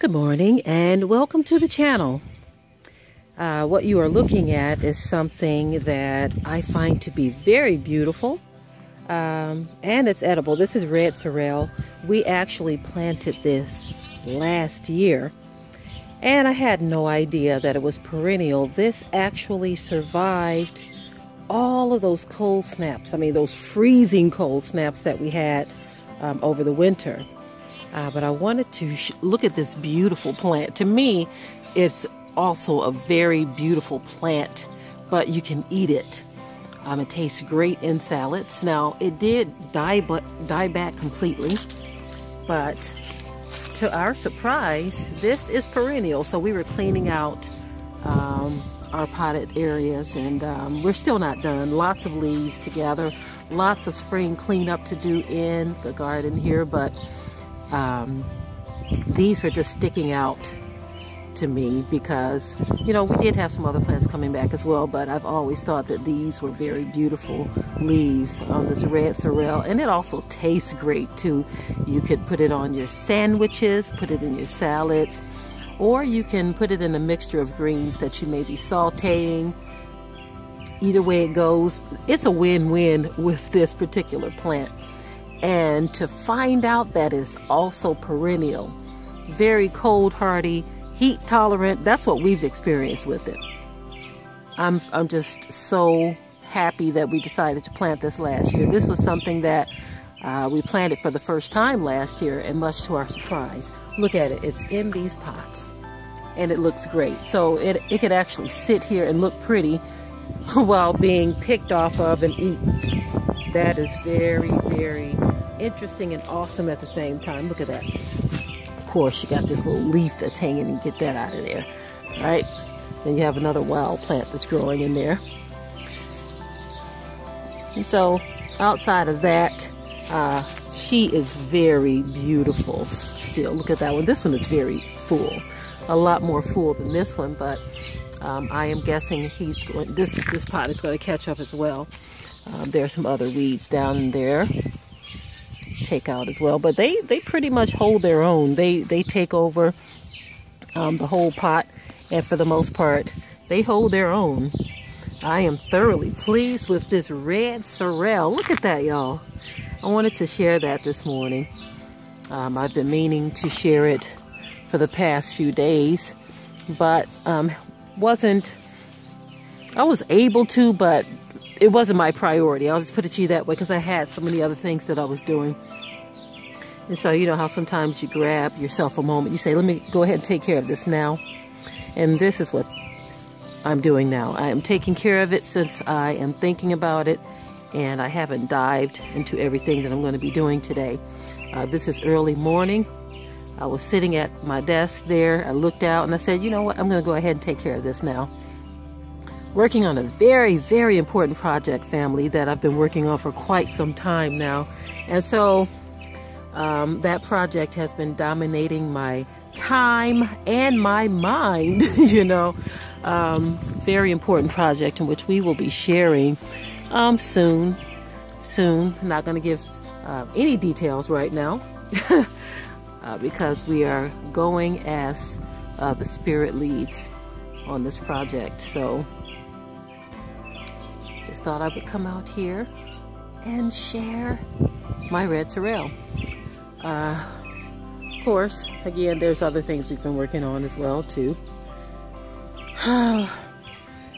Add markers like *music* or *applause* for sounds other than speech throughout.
Good morning and welcome to the channel. Uh, what you are looking at is something that I find to be very beautiful um, and it's edible. This is red sorrel. We actually planted this last year and I had no idea that it was perennial. This actually survived all of those cold snaps. I mean, those freezing cold snaps that we had um, over the winter. Uh, but I wanted to look at this beautiful plant. To me, it's also a very beautiful plant, but you can eat it. Um, it tastes great in salads. Now, it did die, but die back completely, but to our surprise, this is perennial. So we were cleaning out um, our potted areas, and um, we're still not done. Lots of leaves to gather, lots of spring cleanup to do in the garden here, but um, these were just sticking out to me because, you know, we did have some other plants coming back as well, but I've always thought that these were very beautiful leaves on this red sorrel. And it also tastes great too. You could put it on your sandwiches, put it in your salads, or you can put it in a mixture of greens that you may be sauteing. Either way it goes, it's a win-win with this particular plant and to find out that it's also perennial, very cold hardy, heat tolerant. That's what we've experienced with it. I'm, I'm just so happy that we decided to plant this last year. This was something that uh, we planted for the first time last year and much to our surprise. Look at it, it's in these pots and it looks great. So it, it could actually sit here and look pretty *laughs* while being picked off of and eaten. That is very, very interesting and awesome at the same time. Look at that. Of course, you got this little leaf that's hanging and get that out of there. right? Then you have another wild plant that's growing in there. And so outside of that, uh, she is very beautiful still. Look at that one. This one is very full. A lot more full than this one, but um, I am guessing he's going, this, this pot is going to catch up as well. Um, there are some other weeds down there take out as well. But they, they pretty much hold their own. They, they take over um, the whole pot. And for the most part, they hold their own. I am thoroughly pleased with this red sorrel. Look at that, y'all. I wanted to share that this morning. Um, I've been meaning to share it for the past few days, but um, wasn't, I was able to, but it wasn't my priority. I'll just put it to you that way because I had so many other things that I was doing. And so, you know how sometimes you grab yourself a moment, you say, let me go ahead and take care of this now. And this is what I'm doing now. I am taking care of it since I am thinking about it and I haven't dived into everything that I'm going to be doing today. Uh, this is early morning. I was sitting at my desk there. I looked out and I said, you know what, I'm going to go ahead and take care of this now working on a very, very important project, family, that I've been working on for quite some time now. And so um, that project has been dominating my time and my mind, *laughs* you know. Um, very important project in which we will be sharing um, soon. Soon. Not going to give uh, any details right now *laughs* uh, because we are going as uh, the Spirit leads on this project. So thought I would come out here and share my red sorrel. Uh, of course, again, there's other things we've been working on as well too. *sighs*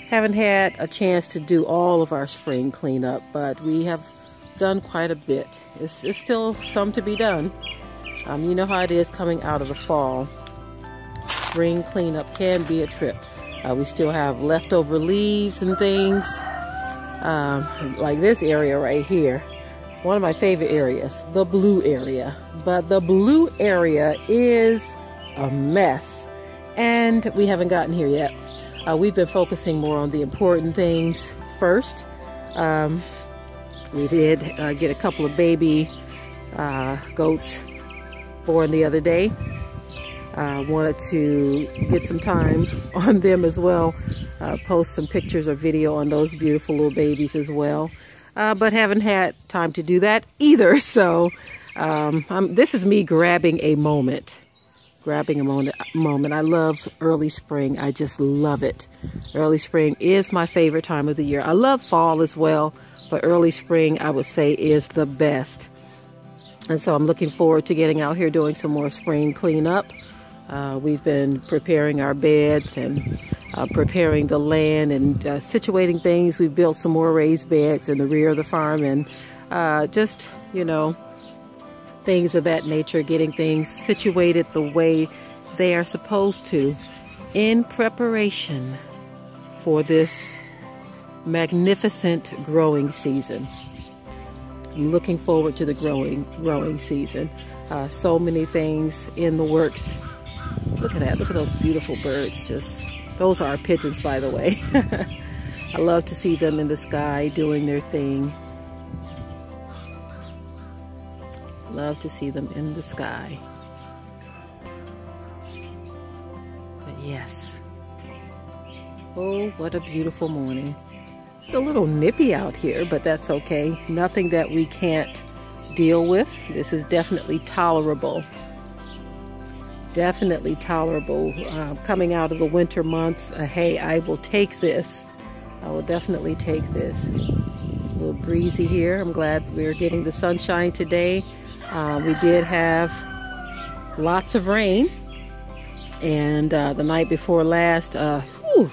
Haven't had a chance to do all of our spring cleanup, but we have done quite a bit. It's, it's still some to be done. Um, you know how it is coming out of the fall. Spring cleanup can be a trip. Uh, we still have leftover leaves and things um, like this area right here one of my favorite areas the blue area. But the blue area is a mess and we haven't gotten here yet. Uh, we've been focusing more on the important things first. Um, we did uh, get a couple of baby uh, goats born the other day. Uh, wanted to get some time *laughs* on them as well uh, post some pictures or video on those beautiful little babies as well. Uh, but haven't had time to do that either. *laughs* So um, this is me grabbing a moment grabbing a moment, moment. I love early spring. I just love it. Early spring is my favorite time of the year. I love fall as well, but early spring I would say is the best. And so I'm looking forward to getting out here doing some more spring cleanup. Uh, we've been preparing our beds and uh, preparing the land and uh, situating things. We've built some more raised beds in the rear of the farm and uh, just, you know, things of that nature, getting things situated the way they are supposed to in preparation for this magnificent growing season. I'm looking forward to the growing growing season. Uh, so many things in the works. Look at that. Look at those beautiful birds. Just Those are our pigeons, by the way. *laughs* I love to see them in the sky doing their thing. Love to see them in the sky. But yes. Oh, what a beautiful morning. It's a little nippy out here, but that's okay. Nothing that we can't deal with. This is definitely tolerable. Definitely tolerable. Uh, coming out of the winter months, uh, hey, I will take this. I will definitely take this. A little breezy here. I'm glad we're getting the sunshine today. Uh, we did have lots of rain. And uh, the night before last, uh, whew,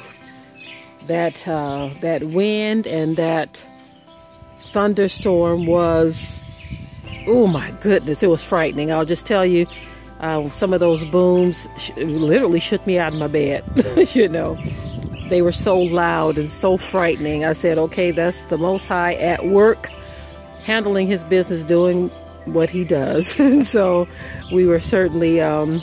that uh, that wind and that thunderstorm was oh my goodness it was frightening i'll just tell you uh, some of those booms sh literally shook me out of my bed *laughs* you know. They were so loud and so frightening. I said okay that's the most high at work handling his business doing what he does. *laughs* And so we were certainly um,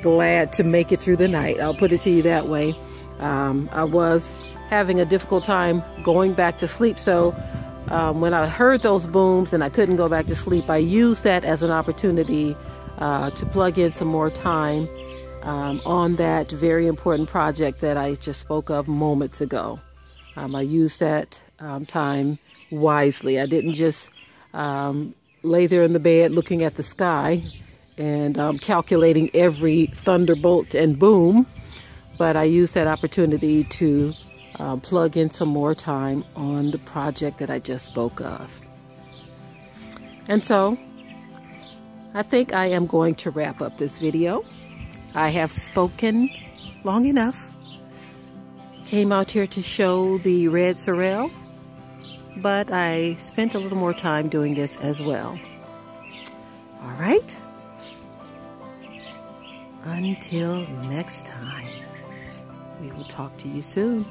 glad to make it through the night. I'll put it to you that way. Um, I was having a difficult time going back to sleep. So um, when I heard those booms and I couldn't go back to sleep, I used that as an opportunity uh, to plug in some more time um, on that very important project that I just spoke of moments ago. Um, I used that um, time wisely. I didn't just um, lay there in the bed looking at the sky and um, calculating every thunderbolt and boom but I used that opportunity to uh, plug in some more time on the project that I just spoke of. And so I think I am going to wrap up this video. I have spoken long enough. Came out here to show the red sorrel, but I spent a little more time doing this as well. All right. Until next time. We will talk to you soon.